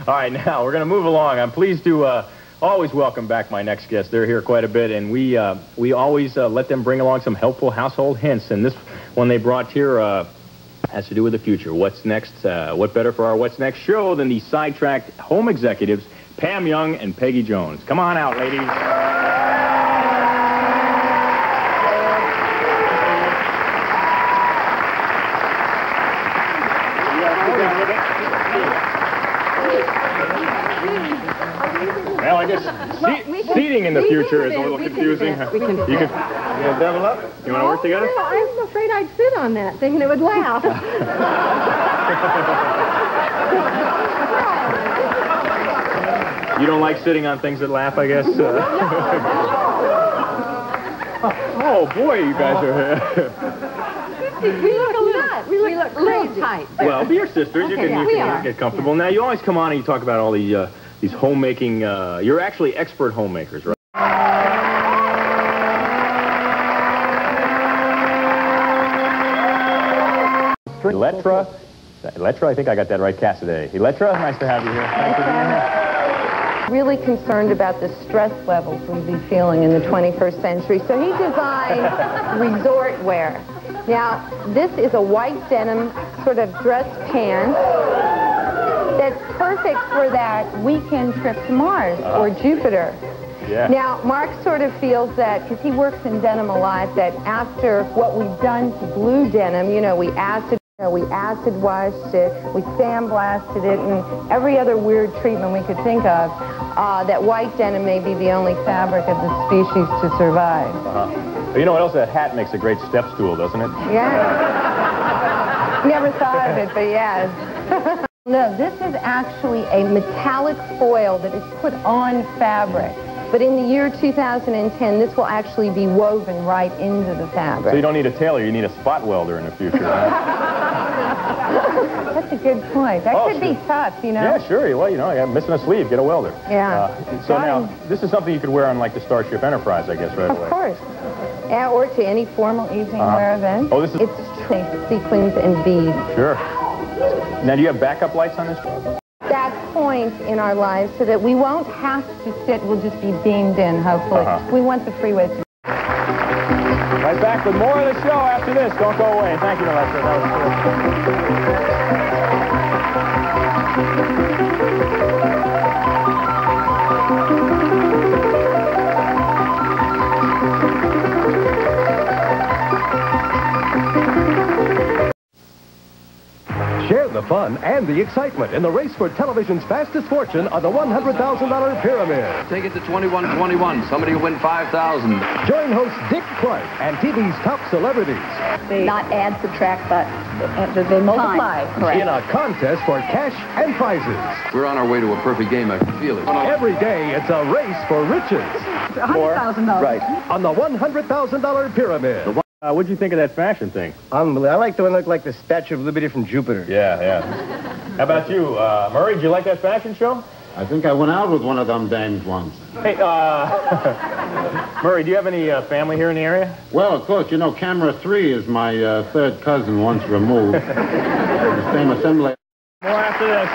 All right, now we're going to move along. I'm pleased to uh, always welcome back my next guest. They're here quite a bit, and we uh, we always uh, let them bring along some helpful household hints. And this one they brought here uh, has to do with the future. What's next? Uh, what better for our What's Next show than the sidetracked home executives, Pam Young and Peggy Jones? Come on out, ladies. Well, se- we can- seating in the we future can is a little fit, can confusing. we can You can, you gonna double up? You want to work together? No, I'm afraid I'd sit on that, thinking it would laugh. You don't like sitting on things that laugh, I guess. Uh, oh boy, you guys are. we look a little, we look, a little tight. well, be your sisters. You Okay, can, you we can are. get comfortable. Now, you always come on and you talk about all the uh, these homemaking. Uh, you're actually expert homemakers, right? Electra. Electra, I think I got that right, Cassidy. Electra, nice to have you here. Thanks for being here. Really concerned about the stress levels we'd be feeling in the 21st century, so he designed resort wear. Now, this is a white denim sort of dress pant that's perfect for that weekend trip to Mars or Jupiter. Yeah. Now, Mark sort of feels that, because he works in Denim a lot, that after what we've done to blue denim, you know, we acid, you know, we acid washed it, we sandblasted it, and every other weird treatment we could think of, uh, that white denim may be the only fabric of the species to survive. Uh-huh. You know what else? That hat makes a great step stool, doesn't it? Yeah. Never thought of it, but yes. no, this is actually a metallic foil that is put on fabric. But in the year 2010, this will actually be woven right into the fabric. So you don't need a tailor, you need a spot welder in the future. That's a good point. That Oh, could be tough, you know? Yeah, sure. Well, you know, I'm missing a sleeve, get a welder. Yeah. Uh, so now, this is something you could wear on like the Starship Enterprise, I guess, right Of away. course. Yeah, or to any formal evening Uh-huh. wear event. Oh, this is- It's sequins and beads. Sure. Now, do you have backup lights on this? truck? That point in our lives so that we won't have to sit, we'll just be beamed in, hopefully. Uh-huh. We want the freeways to Right back with more of the show after this. Don't go away. Thank you, Alexa. That was terrific. The fun and the excitement in the race for television's fastest fortune on the $100,000 pyramid. Take it to 2121. Somebody will win 5,000. Join host Dick Clark and TV's top celebrities not add, subtract, but they multiply. in a contest for cash and prizes. We're on our way to a perfect game. I can feel it. Every day, it's a race for riches $100,000. Right. on the $100,000 pyramid. Uh, what'd you think of that fashion thing? Unbelievable. I like the one that looked like the Statue of Liberty from Jupiter. Yeah, yeah. How about you, uh, Murray? Did you like that fashion show? I think I went out with one of them dames once. Hey, uh, Murray, do you have any uh, family here in the area? Well, of course, you know, camera three is my uh, third cousin once removed. the same assembly. More after this.